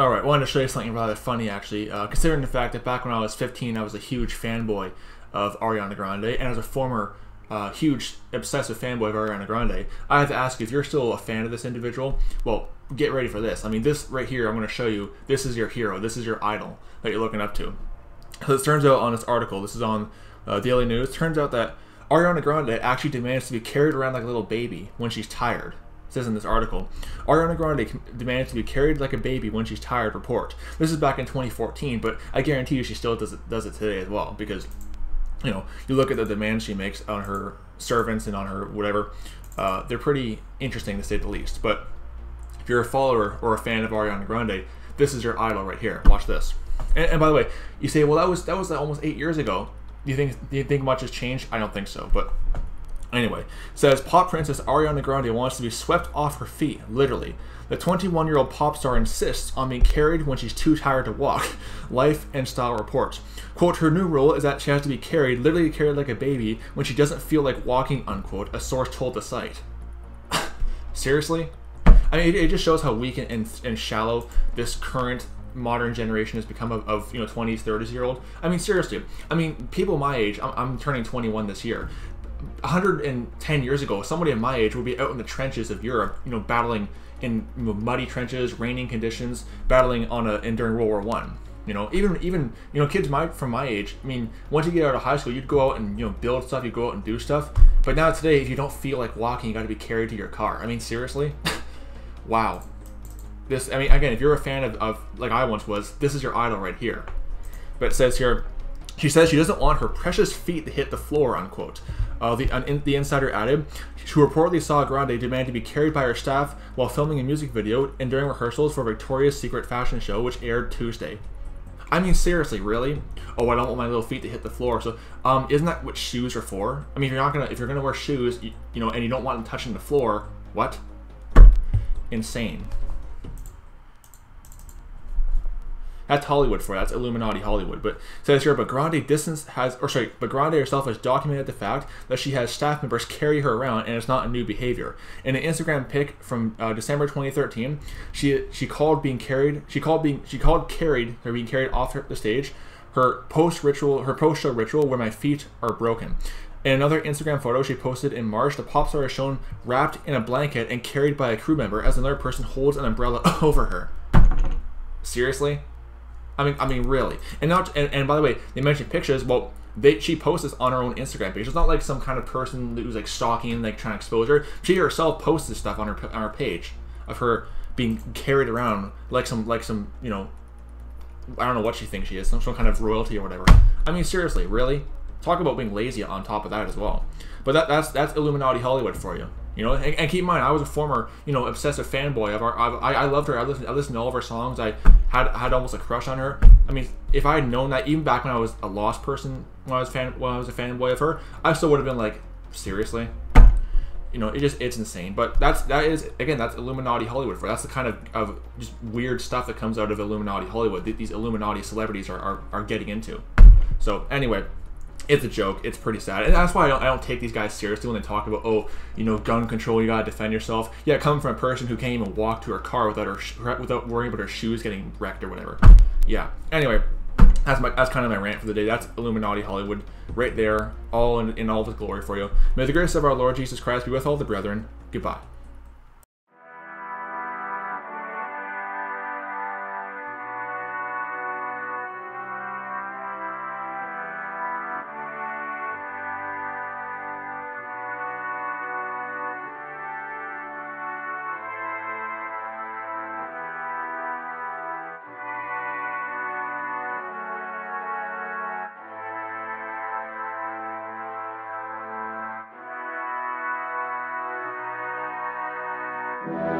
All right, I wanted to show you something rather funny, actually. Uh, considering the fact that back when I was 15, I was a huge fanboy of Ariana Grande, and as a former uh, huge obsessive fanboy of Ariana Grande, I have to ask you if you're still a fan of this individual. Well, get ready for this. I mean, this right here, I'm going to show you. This is your hero. This is your idol that you're looking up to. So it turns out on this article, this is on uh, Daily News. Turns out that Ariana Grande actually demands to be carried around like a little baby when she's tired says in this article. Ariana Grande demanded to be carried like a baby when she's tired. Report. This is back in 2014, but I guarantee you she still does it does it today as well because you know you look at the demands she makes on her servants and on her whatever. Uh, they're pretty interesting to say the least. But if you're a follower or a fan of Ariana Grande, this is your idol right here. Watch this. And, and by the way, you say, well, that was that was almost eight years ago. Do you think do you think much has changed? I don't think so, but Anyway, says pop princess Ariana Grande wants to be swept off her feet, literally. The 21 year old pop star insists on being carried when she's too tired to walk. Life and Style reports. Quote, her new rule is that she has to be carried, literally carried like a baby, when she doesn't feel like walking, unquote, a source told the site. Seriously? I mean, it, it, just shows how weak and, and, and, shallow this current modern generation has become of, of, you know 20s 30s year old i mean seriously i mean people my age I'm, I'm turning 21 this year 110 years ago, somebody of my age would be out in the trenches of Europe, you know, battling in muddy trenches, raining conditions, battling on a and during World War One. You know, even even you know kids my from my age. I mean, once you get out of high school, you'd go out and you know build stuff, you go out and do stuff. But now today, if you don't feel like walking, you got to be carried to your car. I mean, seriously, wow. This, I mean, again, if you're a fan of, of like I once was, this is your idol right here. But it says here, she says she doesn't want her precious feet to hit the floor, unquote. Uh, the, the insider added, who reportedly saw Grande demand to be carried by her staff while filming a music video and during rehearsals for Victoria's Secret fashion show, which aired Tuesday. I mean, seriously, really? Oh, I don't want my little feet to hit the floor. So, um, isn't that what shoes are for? I mean, if you're not gonna, if you're gonna wear shoes, you, you know, and you don't want them touching the floor, what? Insane. That's Hollywood for you. That's Illuminati Hollywood. But says here, but Grande distance has, or sorry, but Grande herself has documented the fact that she has staff members carry her around, and it's not a new behavior. In an Instagram pic from uh, December 2013, she she called being carried, she called being she called carried, or being carried off the stage, her post ritual, her post show ritual, where my feet are broken. In another Instagram photo she posted in March, the pop star is shown wrapped in a blanket and carried by a crew member as another person holds an umbrella over her. Seriously? I mean, I mean, really. And not, and, and by the way, they mentioned pictures. Well, they she posts this on her own Instagram page. It's not like some kind of person who's like stalking, and like trying to expose her. She herself posts this stuff on her on her page of her being carried around like some like some you know, I don't know what she thinks she is, some some kind of royalty or whatever. I mean, seriously, really? Talk about being lazy on top of that as well. But that that's that's Illuminati Hollywood for you. You know, and, and, keep in mind, I was a former, you know, obsessive fanboy of our. I, I loved her. I listened, I listened to all of her songs. I had had almost a crush on her. I mean, if I had known that, even back when I was a lost person, when I was fan, when I was a fanboy of her, I still would have been like, seriously. You know, it just it's insane. But that's that is again that's Illuminati Hollywood for. That's the kind of, of just weird stuff that comes out of Illuminati Hollywood. That these Illuminati celebrities are, are, are getting into. So anyway, it's a joke. It's pretty sad, and that's why I don't, I don't take these guys seriously when they talk about oh you know gun control. You gotta defend yourself. Yeah, coming from a person who can't even walk to her car without her without worrying about her shoes getting wrecked or whatever. Yeah. Anyway, that's my that's kind of my rant for the day. That's Illuminati Hollywood right there, all in, in all its glory for you. May the grace of our Lord Jesus Christ be with all the brethren. Goodbye. Bye.